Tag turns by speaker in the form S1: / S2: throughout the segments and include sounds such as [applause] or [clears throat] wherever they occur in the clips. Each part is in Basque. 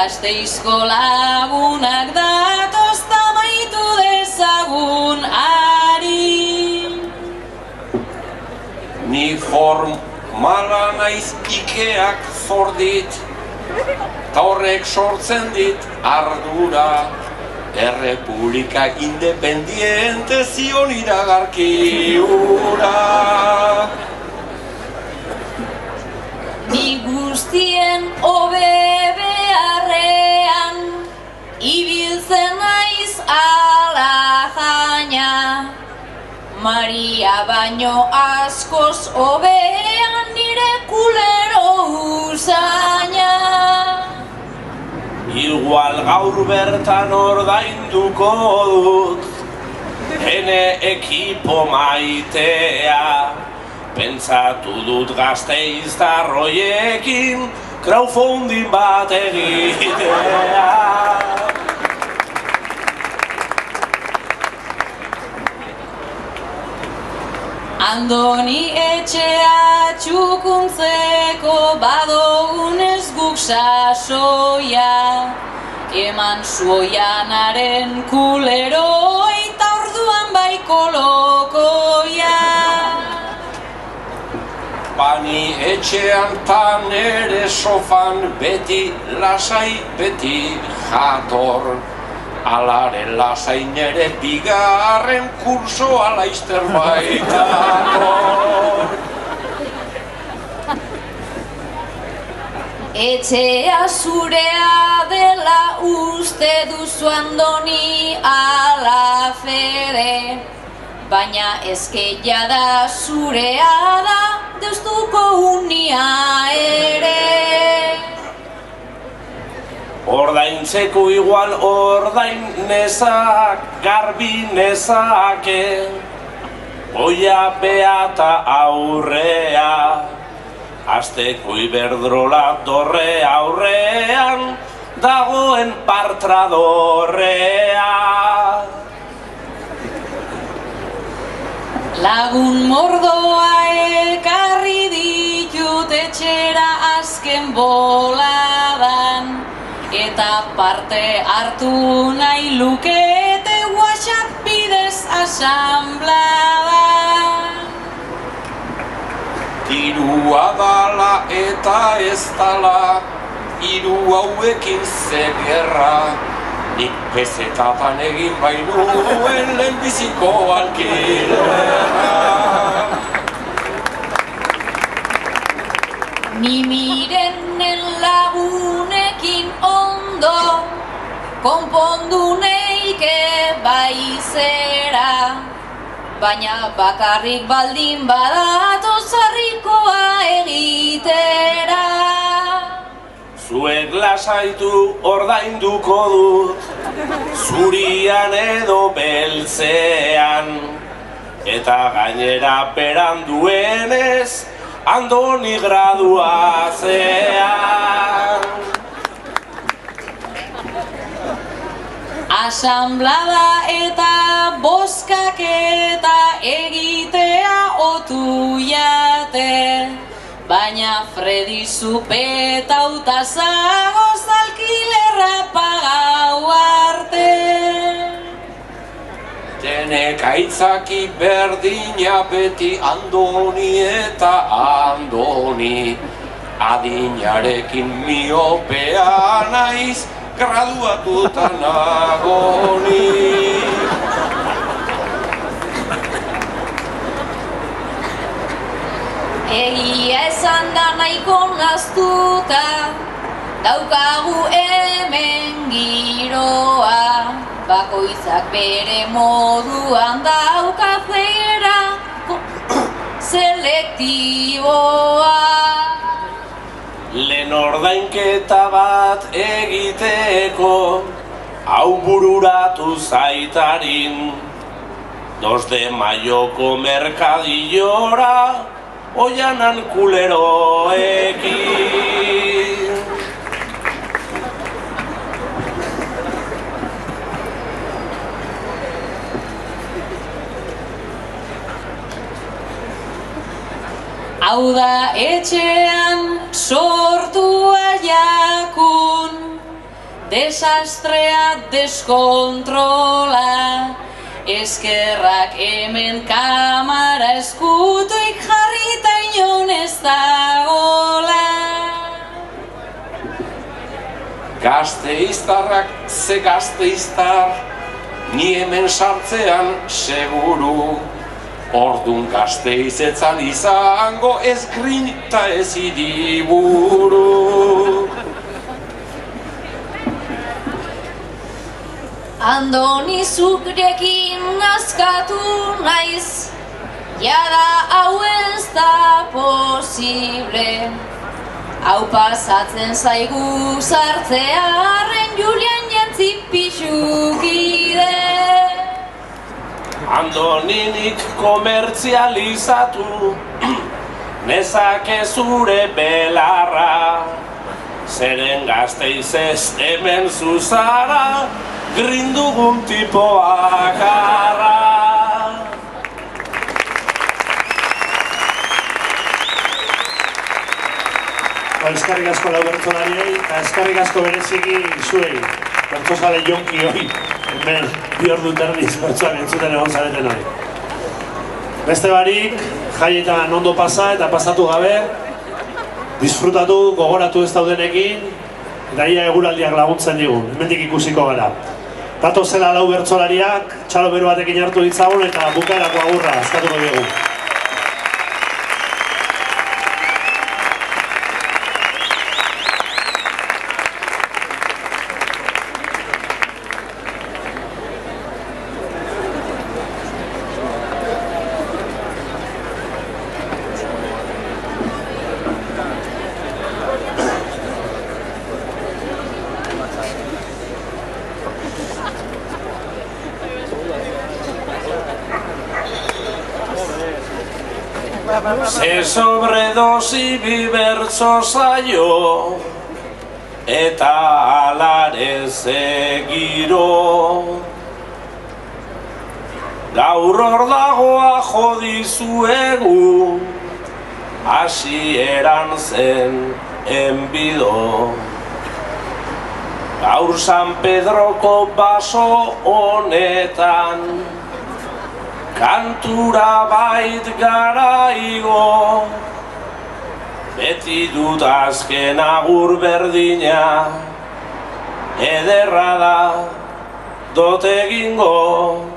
S1: Gazteizko lagunak datoz tamaitu dezagun ari
S2: Ni formala naiz ikeak zordit, ta horrek sortzen dit ardura. Errepublika independiente zion iragarki ura.
S1: Ni guztien hobe beharrean Ibiltzen naiz ala jaina Maria baino askoz hobean nire kulero usaina.
S2: Igual gaur bertan ordainduko dut Hene ekipo maitea Pentsatu dut gazteiz darroiekin Crowdfunding bat egitea.
S1: Andoni etxea txukuntzeko badogunez guk sasoia. Eman zuoianaren kulero eta orduan bai kolokoia
S2: Bani etxean ta nere sofan beti lasai beti jator. Alaren lasai nere bigarren kursoa laizter baitator.
S1: Etxea zurea dela uste duzu andoni ala fede Baina ezkeia da zurea da deustuko unia ere.
S2: Ordaintzeko igual ordain nezak, garbi nezake Oia beata aurrea Azteko iberdrola dorre aurrean Dagoen partradorrea.
S1: Lagun mordoa elkarri boladan Eta parte hartu nahi lukete WhatsApp bidez asambladan
S2: Dirua dala eta ez dala Hiru hauekin ze gerra. Nik pezetatan egin bainuen lehenbiziko alkilerra
S1: Ni mirenen lagunekin ondo Konpondu neike bai zera. Baina bakarrik baldin badatu zarrikoa egitera.
S2: Zuek lasaitu ordainduko dut Zurian edo beltzean. Eta gainera beran duenez Andoni gradua zean.
S1: Asamblada eta boskak eta egitea otu jate. Baina Fredi zupetauta zagoz alkilerra pagau
S2: Denek aitzaki berdina beti andoni eta andoni. Adinarekin miopea naiz graduatuta nagoni.
S1: Egia esan da nahiko naztuta Daukagu hemen giroa Bakoitzak bere moduan dauka zera [coughs] selektiboa.
S3: Lehen ordainketa bat egiteko hau bururatu zaitarin. Dos de maioko merkadillora oianan kuleroekin
S1: Hau da etxean sortua jakun, desastrea deskontrola, eskerrak hemen kamara eskutuik jarrita inon ez dagola.
S2: Gazteiztarrak ze gazteiztar, ni hemen sartzean seguru. Ordun gazteizetzan izango ez grinta ez idiburu.
S1: Andoni zukrekin nazkatu naiz, jada hau ez da posible. Hau pasatzen zaigu sartzearen Julian
S3: Andoninik komertzializatu [clears throat] Nezake zure belarra Zeren gazteizez hemen zuzara Grindugun tipoa garra
S4: Ba, eskarrik asko lau bertzolariei, eta eskarrik asko bereziki zuei, bertzozale jonki hoi, hemen bi ordu terdiz bertzoan entzuten egon zareten hori. Beste barik, jaietan ondo pasa eta pasatu gabe, disfrutatu, gogoratu ez daudenekin, eta ia eguraldiak laguntzen digun, hemendik ikusiko gara. Dato zela lau bertzolariak, txalo beru batekin hartu ditzagun eta bukaerako agurra, eskatuko diegu.
S3: Ze sobredosi bi bertso zaio Eta alare ze giro Gaur hor dagoa jodizuegu Hasieran zen enbido. Gaur San Pedroko baso honetan kantura bait gara igo Beti dut azken agur berdina Ederra da dot egingo.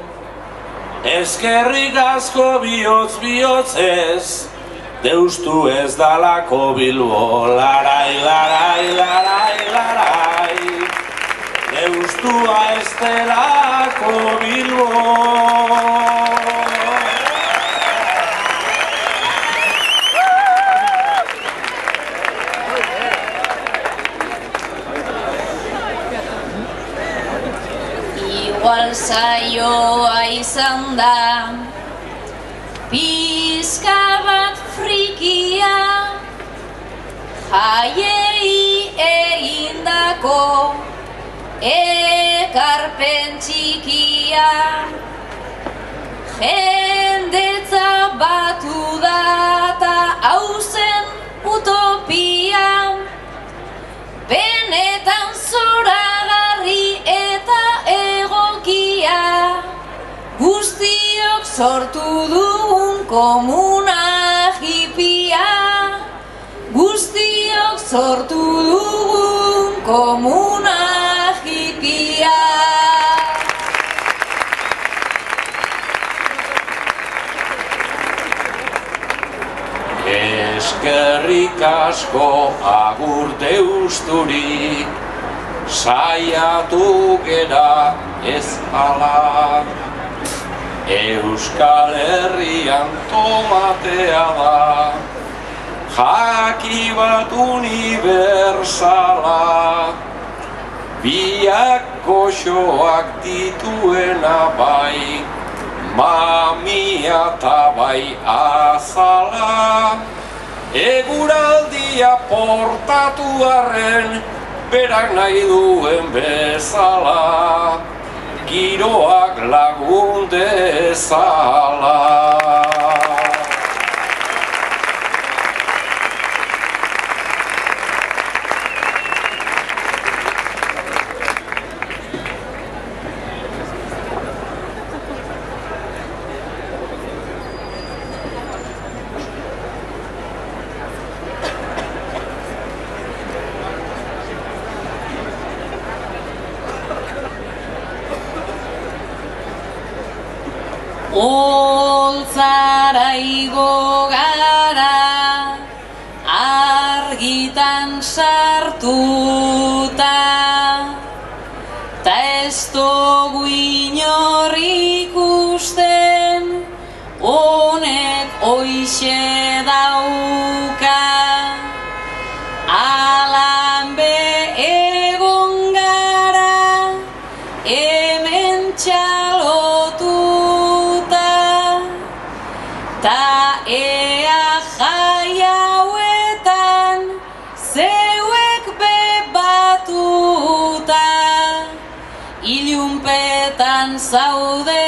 S3: Ezkerrik asko bihotz bihotzez Deustu ez dalako bilbo. Larai, larai, larai, larai Deustua ez delako bilbo
S1: izan da. Pizka bat frikia Jaiei egindako Ekarpen txikia. Jendetza batu da eta hauzen utopia. Benetan sortu dugun komuna hipia Guztiok sortu dugun komuna hipia
S2: Eskerrik asko agur deusturik Saiatu gera ez ala Euskal Herrian tomatea da jaki bat universala, biak goxoak dituena bai, mamia eta bai azala, eguraldia portatu arren, berak nahi duen bezala, giroak lagun dezala.
S1: Oltzara igo gara argitan sartuta. Ta ez dugu inor ikusten honek oixe dauka so they